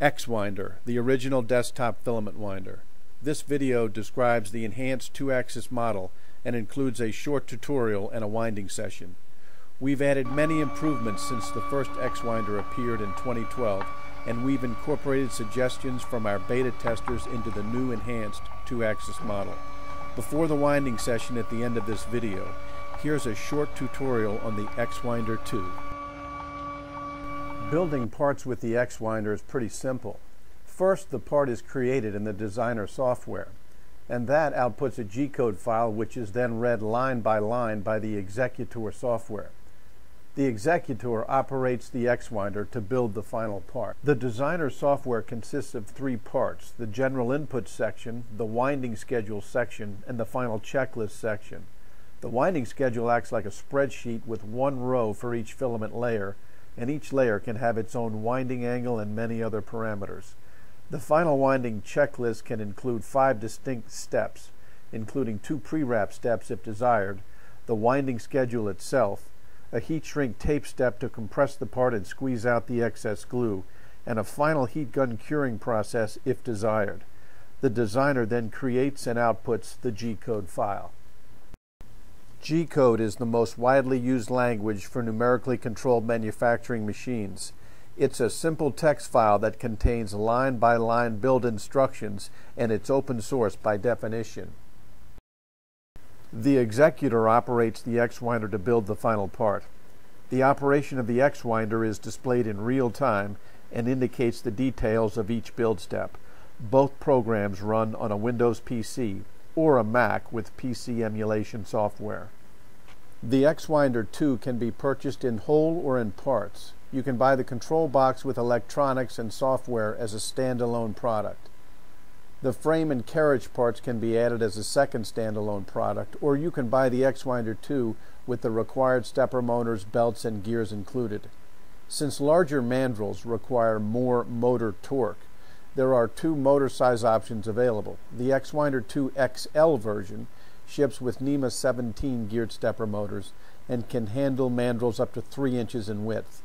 X-Winder, the original desktop filament winder. This video describes the enhanced two-axis model and includes a short tutorial and a winding session. We've added many improvements since the first X-Winder appeared in 2012 and we've incorporated suggestions from our beta testers into the new enhanced two-axis model. Before the winding session at the end of this video, here's a short tutorial on the X-Winder 2. Building parts with the X-Winder is pretty simple. First, the part is created in the designer software, and that outputs a G-code file which is then read line by line by the Executor software. The Executor operates the X-Winder to build the final part. The designer software consists of three parts, the general input section, the winding schedule section, and the final checklist section. The winding schedule acts like a spreadsheet with one row for each filament layer, and each layer can have its own winding angle and many other parameters. The final winding checklist can include five distinct steps, including two pre-wrap steps if desired, the winding schedule itself, a heat shrink tape step to compress the part and squeeze out the excess glue, and a final heat gun curing process if desired. The designer then creates and outputs the G-code file. G-code is the most widely used language for numerically controlled manufacturing machines. It's a simple text file that contains line by line build instructions and it's open source by definition. The executor operates the X-Winder to build the final part. The operation of the X-Winder is displayed in real time and indicates the details of each build step. Both programs run on a Windows PC or a Mac with PC emulation software. The X-Winder 2 can be purchased in whole or in parts. You can buy the control box with electronics and software as a standalone product. The frame and carriage parts can be added as a second standalone product, or you can buy the X-Winder 2 with the required stepper motors, belts, and gears included. Since larger mandrels require more motor torque, there are two motor size options available. The X-Winder 2 XL version ships with NEMA 17 geared stepper motors and can handle mandrels up to 3 inches in width.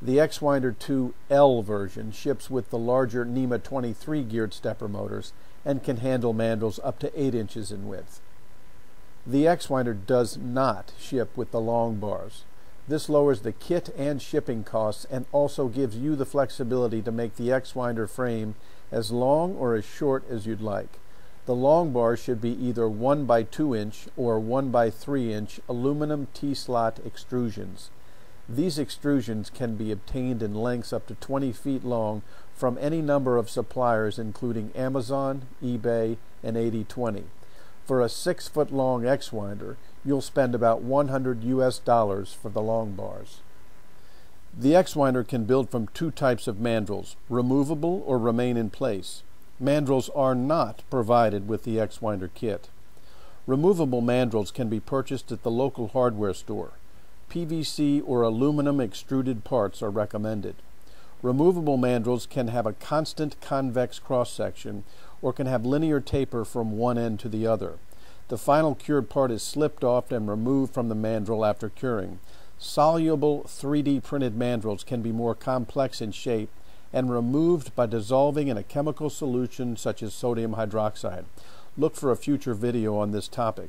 The X-Winder 2L version ships with the larger NEMA 23 geared stepper motors and can handle mandrels up to 8 inches in width. The X-Winder does not ship with the long bars. This lowers the kit and shipping costs and also gives you the flexibility to make the X-Winder frame as long or as short as you'd like. The long bar should be either 1 by 2 inch or 1 by 3 inch aluminum T-slot extrusions. These extrusions can be obtained in lengths up to 20 feet long from any number of suppliers including Amazon, eBay, and 8020. For a 6 foot long X-Winder, you'll spend about 100 US dollars for the long bars. The X-Winder can build from two types of mandrels, removable or remain in place. Mandrels are not provided with the X-Winder kit. Removable mandrels can be purchased at the local hardware store. PVC or aluminum extruded parts are recommended. Removable mandrels can have a constant convex cross-section or can have linear taper from one end to the other. The final cured part is slipped off and removed from the mandrel after curing. Soluble 3D printed mandrels can be more complex in shape and removed by dissolving in a chemical solution such as sodium hydroxide. Look for a future video on this topic.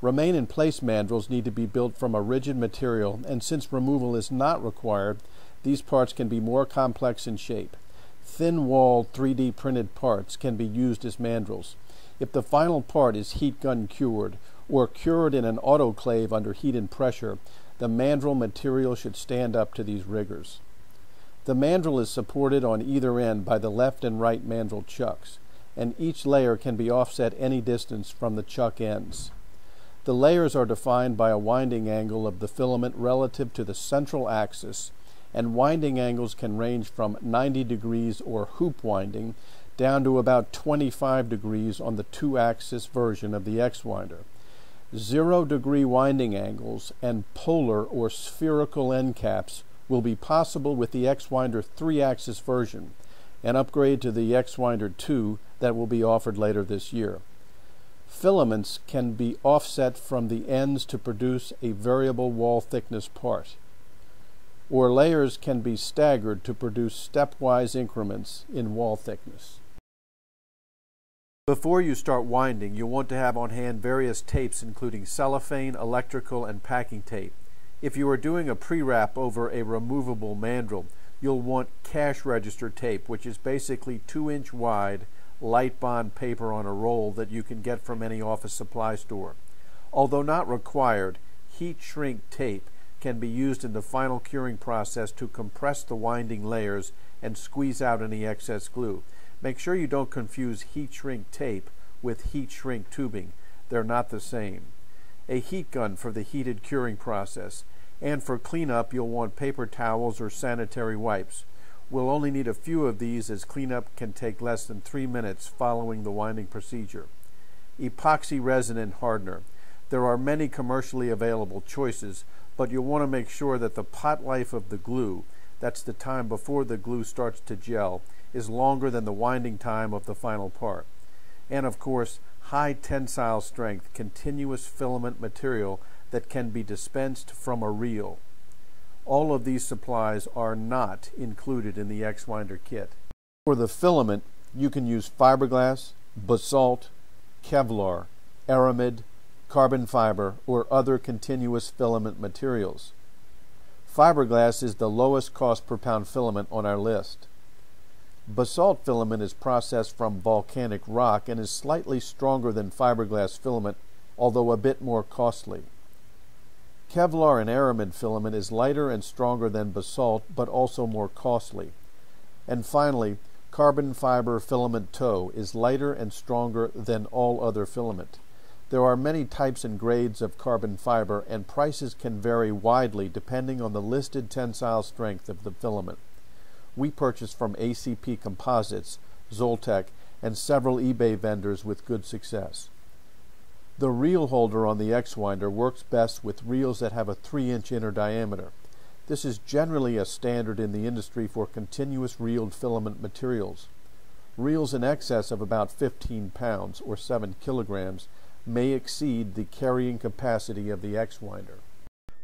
Remain in place mandrels need to be built from a rigid material and since removal is not required, these parts can be more complex in shape. Thin-walled 3D printed parts can be used as mandrels. If the final part is heat gun cured or cured in an autoclave under heat and pressure, the mandrel material should stand up to these rigors. The mandrel is supported on either end by the left and right mandrel chucks, and each layer can be offset any distance from the chuck ends. The layers are defined by a winding angle of the filament relative to the central axis, and winding angles can range from 90 degrees or hoop winding down to about 25 degrees on the two-axis version of the X-winder. Zero degree winding angles and polar or spherical end caps will be possible with the X-Winder 3-axis version, an upgrade to the X-Winder 2 that will be offered later this year. Filaments can be offset from the ends to produce a variable wall thickness part. or layers can be staggered to produce stepwise increments in wall thickness. Before you start winding, you'll want to have on hand various tapes including cellophane, electrical, and packing tape. If you are doing a pre-wrap over a removable mandrel, you'll want cash register tape, which is basically 2-inch wide light bond paper on a roll that you can get from any office supply store. Although not required, heat shrink tape can be used in the final curing process to compress the winding layers and squeeze out any excess glue. Make sure you don't confuse heat shrink tape with heat shrink tubing. They're not the same. A heat gun for the heated curing process. And for cleanup, you'll want paper towels or sanitary wipes. We'll only need a few of these as cleanup can take less than three minutes following the winding procedure. Epoxy resin and hardener. There are many commercially available choices, but you'll want to make sure that the pot life of the glue, that's the time before the glue starts to gel, is longer than the winding time of the final part. And of course, high tensile strength, continuous filament material that can be dispensed from a reel. All of these supplies are not included in the X-Winder kit. For the filament, you can use fiberglass, basalt, Kevlar, aramid, carbon fiber, or other continuous filament materials. Fiberglass is the lowest cost per pound filament on our list. Basalt filament is processed from volcanic rock and is slightly stronger than fiberglass filament, although a bit more costly. Kevlar and aramid filament is lighter and stronger than basalt, but also more costly. And finally, carbon fiber filament tow is lighter and stronger than all other filament. There are many types and grades of carbon fiber, and prices can vary widely depending on the listed tensile strength of the filament we purchased from ACP Composites, Zoltek, and several eBay vendors with good success. The reel holder on the X-Winder works best with reels that have a 3-inch inner diameter. This is generally a standard in the industry for continuous reeled filament materials. Reels in excess of about 15 pounds, or 7 kilograms, may exceed the carrying capacity of the X-Winder.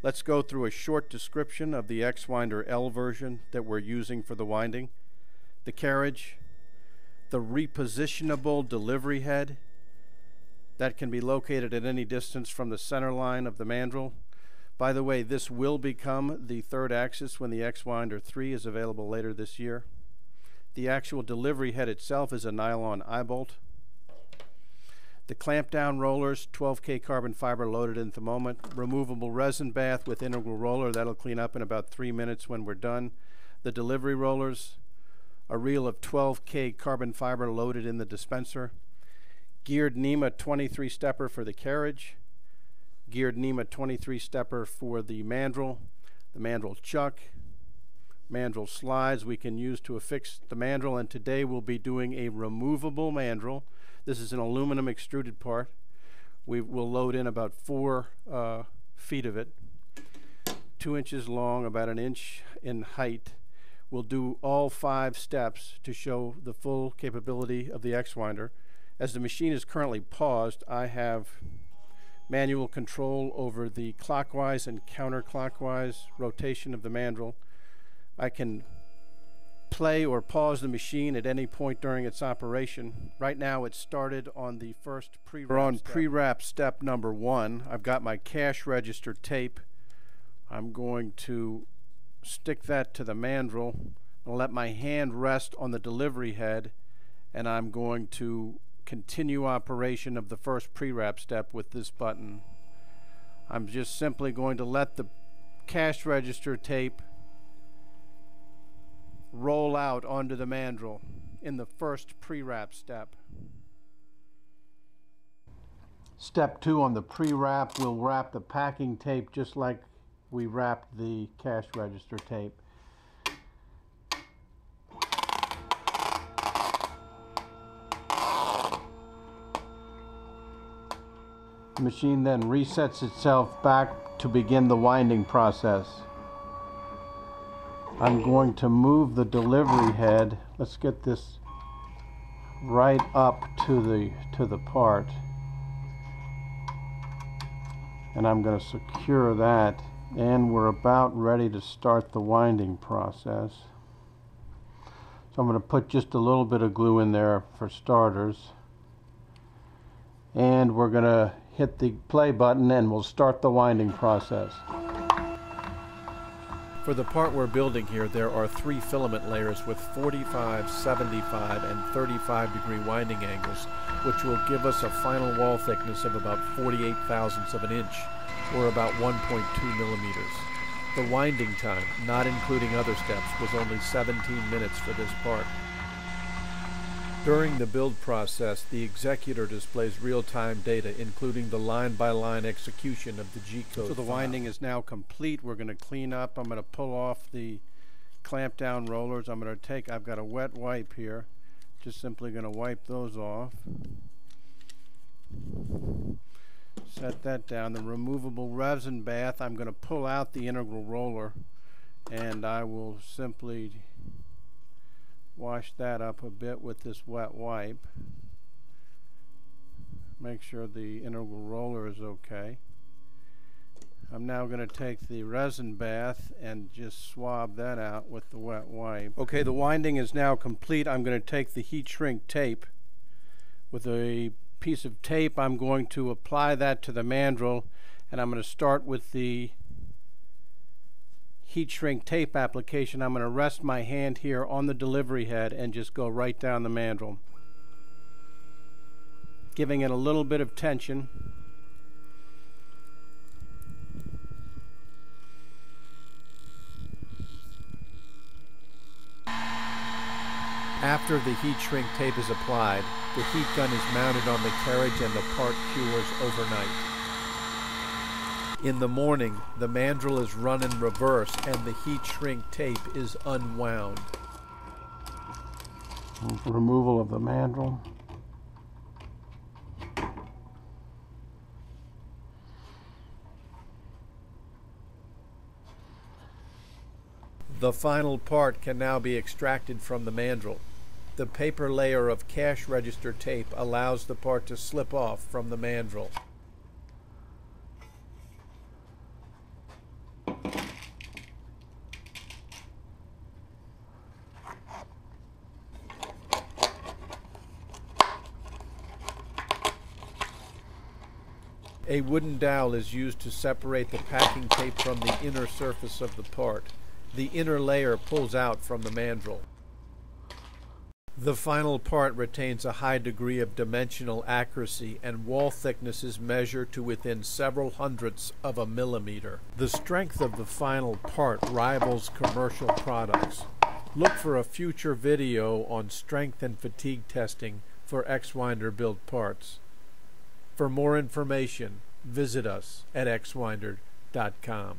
Let's go through a short description of the X-Winder L version that we're using for the winding. The carriage, the repositionable delivery head that can be located at any distance from the center line of the mandrel. By the way, this will become the third axis when the X-Winder 3 is available later this year. The actual delivery head itself is a nylon eye bolt. The clamp down rollers, 12K carbon fiber loaded at the moment. Removable resin bath with integral roller. That'll clean up in about three minutes when we're done. The delivery rollers, a reel of 12K carbon fiber loaded in the dispenser. Geared NEMA 23 stepper for the carriage. Geared NEMA 23 stepper for the mandrel. The mandrel chuck. Mandrel slides we can use to affix the mandrel and today we'll be doing a removable mandrel this is an aluminum extruded part. We will load in about four uh, feet of it, two inches long, about an inch in height. We'll do all five steps to show the full capability of the X-Winder. As the machine is currently paused, I have manual control over the clockwise and counterclockwise rotation of the mandrel. I can play or pause the machine at any point during its operation. Right now it started on the first pre-wrap We're on pre-wrap step number one. I've got my cash register tape. I'm going to stick that to the mandrel. I'll let my hand rest on the delivery head and I'm going to continue operation of the first pre-wrap step with this button. I'm just simply going to let the cash register tape roll out onto the mandrel in the first pre-wrap step. Step two on the pre-wrap, we'll wrap the packing tape just like we wrapped the cash register tape. The machine then resets itself back to begin the winding process. I'm going to move the delivery head. Let's get this right up to the to the part. And I'm going to secure that and we're about ready to start the winding process. So I'm going to put just a little bit of glue in there for starters. And we're going to hit the play button and we'll start the winding process. For the part we're building here, there are three filament layers with 45, 75, and 35 degree winding angles, which will give us a final wall thickness of about 48 thousandths of an inch or about 1.2 millimeters. The winding time, not including other steps, was only 17 minutes for this part. During the build process, the executor displays real-time data, including the line-by-line -line execution of the G-code. So the file. winding is now complete. We're going to clean up. I'm going to pull off the clamp down rollers. I'm going to take, I've got a wet wipe here. Just simply going to wipe those off set that down. The removable resin bath, I'm going to pull out the integral roller and I will simply wash that up a bit with this wet wipe. Make sure the integral roller is okay. I'm now going to take the resin bath and just swab that out with the wet wipe. Okay, the winding is now complete. I'm going to take the heat shrink tape with a piece of tape, I'm going to apply that to the mandrel and I'm going to start with the heat shrink tape application. I'm going to rest my hand here on the delivery head and just go right down the mandrel. Giving it a little bit of tension. After the heat shrink tape is applied, the heat gun is mounted on the carriage and the part cures overnight. In the morning, the mandrel is run in reverse and the heat shrink tape is unwound. Removal of the mandrel. The final part can now be extracted from the mandrel the paper layer of cash register tape allows the part to slip off from the mandrel. A wooden dowel is used to separate the packing tape from the inner surface of the part. The inner layer pulls out from the mandrel. The final part retains a high degree of dimensional accuracy and wall thicknesses measure to within several hundredths of a millimeter. The strength of the final part rivals commercial products. Look for a future video on strength and fatigue testing for Xwinder built parts. For more information, visit us at xwinder.com.